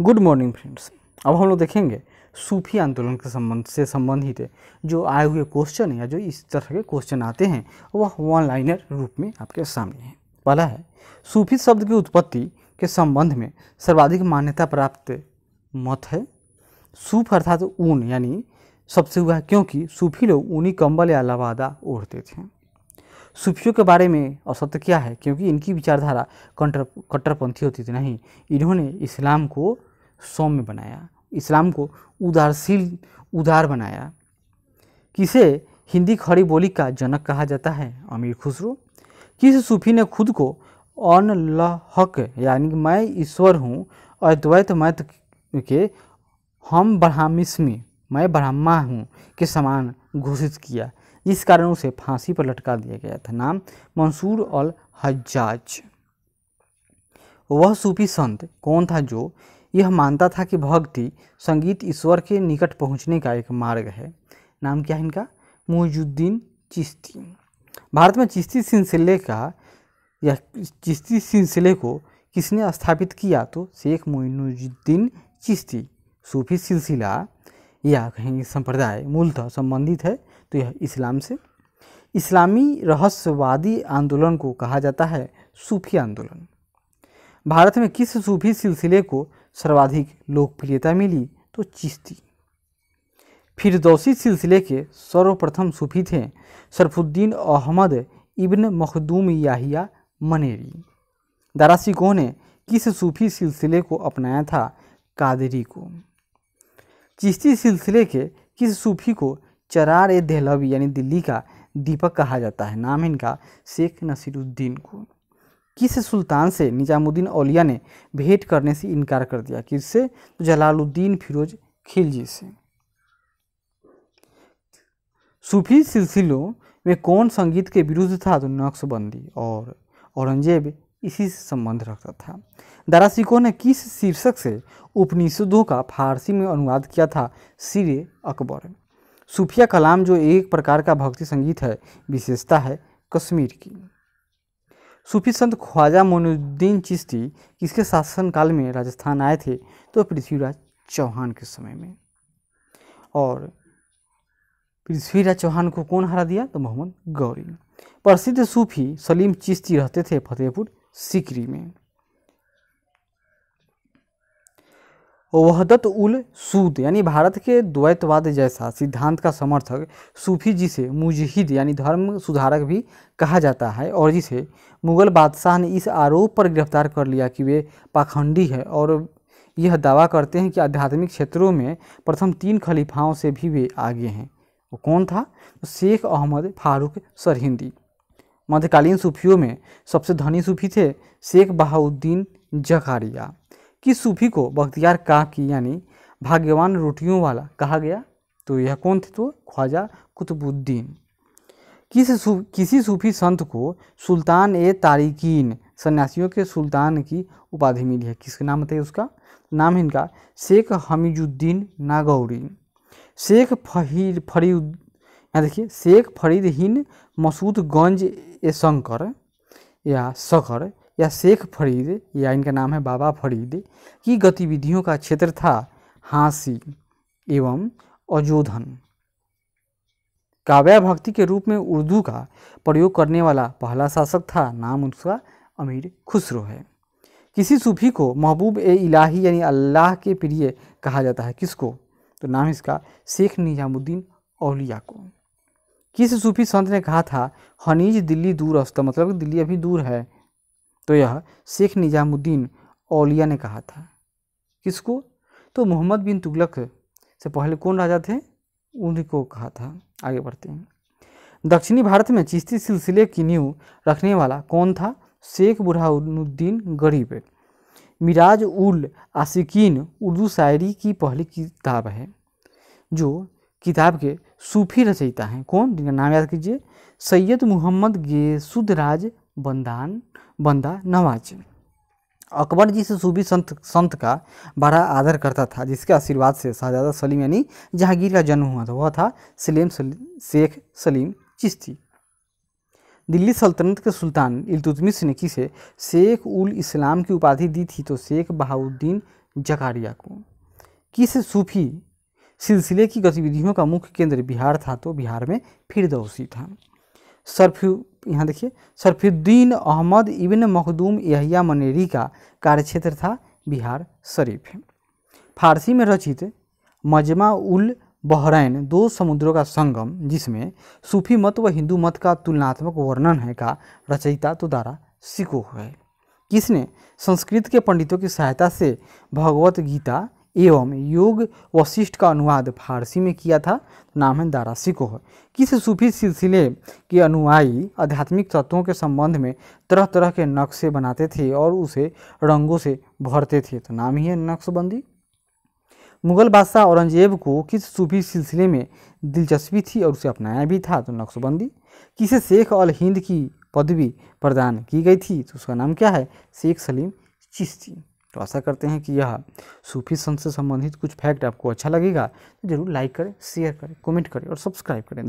Good morning friends अब हम लोग देखेंगे सूफी आंदोलन के संबंध से संबंधित जो आए हुए क्वेश्चन या जो इस तरह के क्वेश्चन आते हैं, वह वन लाइनर रूप में आपके सामने है। पहला है, सूफी शब्द की उत्पत्ति के संबंध में सर्वाधिक मान्यता प्राप्त मत है। सूफ अर्थात ऊन, यानी सबसे हुआ है क्योंकि सूफी लोग ऊनी कंबल या लवादा ओढ़ते थे। सूफियों के बारे में असत्य क्या है? क्योंकि इनकी विचारधारा कट्टर कट्टरपंथी होती थी, नहीं। इन्होंने इस्लाम को सौम्य बनाया, इस्लाम को उदारशील, उदार बनाया। किसे? हिंदी खड़ी बोली का जनक कहा जाता है, अमीर खुसरो। किस सूफी ने खुद को अनलहक यानी मैं ईश्वर हूँ, अद्वैत मत के हम ब्रह्मिस्मी मैं ब्रह्मा हूँ के समान घोषित किया। जिस कारण उसे फांसी पर लटका दिया गया था। नाम मंसूर अल हज्जाज। वह सूफी संत कौन था जो यह मानता था कि भक्ति संगीत ईश्वर के निकट पहुँचने का एक मार्ग है। नाम क्या है इनका? मोजुद्दीन चिश्ती। भारत में चिश्ती सिलसिले का, या चिश्ती सिलसिले को किसने स्थापित किया? तो शेख मोइनुद्दीन चिश्ती, सूफी सिलसिला, या कहेंगे संप्रदाय, मूलतः संबंधित है तो यह इस्लाम से। इस्लामी रहस्यवादी आंदोलन को कहा जाता है, सूफी आंदोलन। भारत में किस सूफी सिलसिले को सर्वाधिक लोकप्रियता मिली तो चिश्ती। फिरदौसी सिलसिले के सर्वप्रथम सूफी थे सरफुद्दीन अहमद इब्न मखदूम याहिया मनेरी। दारा ने किस सूफी सिलसिले को अपनाया था? कादरी को। चिश्ती सिलसिले के किस सूफी को चरार ए दहलवी यानी दिल्ली का दीपक कहा जाता है? नाम इनका शेख नसीरुद्दीन को। किस सुल्तान से निजामुद्दीन औलिया ने भेंट करने से इनकार कर दिया। किससे तो जलालुद्दीन फिरोज खिलजी से सूफी सिलसिलों में कौन संगीत के विरुद्ध था तो नक्शबंदी और औरंगज़ेब इसी से संबंध रखता था। दारासिको ने किस शीर्षक से उपनिषदों का फारसी में अनुवाद किया था? सिर अकबर। सूफिया कलाम जो एक प्रकार का भक्ति संगीत है, विशेषता है कश्मीर की। सूफी संत ख्वाजा मोनुद्दीन चिश्ती किसके शासनकाल में राजस्थान आए थे तो पृथ्वीराज चौहान के समय में। और पृथ्वीराज चौहान को कौन हरा दिया? तो मोहम्मद गौरी। प्रसिद्ध सूफी सलीम चिश्ती रहते थे फतेहपुर, सिकरी में। वहदत उल सूद, यानी भारत के द्वैतवाद जैसा सिद्धांत का समर्थक सूफी जिसे मुजहिद, यानी धर्म सुधारक भी कहा जाता है और जिसे मुगल बादशाह ने इस आरोप पर गिरफ़्तार कर लिया कि वे पाखंडी है और यह दावा करते हैं कि आध्यात्मिक क्षेत्रों में प्रथम तीन खलीफाओं से भी वे आगे हैं। वो कौन था? तो शेख अहमद फारूक सरहिंदी। मध्यकालीन सूफियों में सबसे धनी सूफी थे शेख बहाउद्दीन जकारिया। किस सूफी को बख्तियार काह की यानी भाग्यवान रोटियों वाला कहा गया तो यह कौन थे तो ख्वाजा कुतुबुद्दीन। किस सू, किसी सूफी संत को सुल्तान ए तारिकीन सन्यासियों के सुल्तान की उपाधि मिली है? किसका नाम बताइए उसका? नाम है इनका शेख हमीजुद्दीन नागौरी शेख फहीर फरीद यहाँ देखिए शेख फरीद हिंद मसूद गंज ए शंकर या शकर या शेख फरीद, या इनका नाम है बाबा फरीद की गतिविधियों का क्षेत्र था हाँसी एवं अजोधन। काव्या भक्ति के रूप में उर्दू का प्रयोग करने वाला पहला शासक था, नाम उसका अमीर खुसरो है। किसी सूफी को महबूब ए इलाही यानी अल्लाह के प्रिय कहा जाता है। किसको? तो नाम इसका शेख निजामुद्दीन औलिया को। किस सूफी संत ने कहा था, हनीज दिल्ली दूर अस्त मतलब दिल्ली अभी दूर है तो यह शेख निजामुद्दीन औलिया ने कहा था। किसको? तो मोहम्मद बिन तुगलक से पहले कौन राजा थे? उन्हीं को कहा था। आगे बढ़ते हैं। दक्षिणी भारत में चिश्ती सिलसिले की नींव रखने वाला कौन था? शेख बुरहानुद्दीन गरीब। मिराज उल आशिकीन उर्दू शायरी की पहली किताब है, जो किताब के सूफी रचयिता हैं। कौन? जिनका नाम याद कीजिए। सैयद मोहम्मद गेसुदराज बंदान, बंदा नवाज़। अकबर जी से सूफी संत संत का बड़ा आदर करता था, जिसके आशीर्वाद से शाहजादा सलीम यानी जहांगीर का जन्म हुआ था, वह था सलीम शेख सलीम चिश्ती। दिल्ली सल्तनत के सुल्तान इल्तुतमिश ने किसे शेख उल इस्लाम की उपाधि दी थी तो शेख बहाउद्दीन जकारिया को। किस सूफी सिलसिले की गतिविधियों का मुख्य केंद्र बिहार था तो बिहार में फिरदौसी था। सरफी यहाँ देखिए सरफुद्दीन अहमद इब्न मखदूम यहिया मनेरी का कार्यक्षेत्र था बिहार शरीफ। फारसी में रचित मजमा उल बहरैन दो समुद्रों का संगम, जिसमें सूफी मत व हिंदू मत का तुलनात्मक वर्णन है का रचयिता तो दारा सिको है। किसने संस्कृत के पंडितों की सहायता से भगवत गीता एवं योग वशिष्ठ का अनुवाद फारसी में किया था नाम है दारा सिको है किस सूफी सिलसिले के अनुयायी आध्यात्मिक तत्वों के संबंध में तरह तरह के नक्शे बनाते थे और उसे रंगों से भरते थे? तो नाम ही है नक्शबंदी। मुगल बादशाह औरंगज़ेब को किस सूफी सिलसिले में दिलचस्पी थी और उसे अपनाया भी था? तो नक्शबंदी। किसे शेख अल हिंद की पदवी प्रदान की गई थी? तो उसका नाम क्या है? शेख सलीम चिश्ती। तो आशा करते हैं कि यह सूफी संत से संबंधित कुछ फैक्ट आपको अच्छा लगेगा। तो ज़रूर लाइक करें शेयर करें कमेंट करें और सब्सक्राइब करें।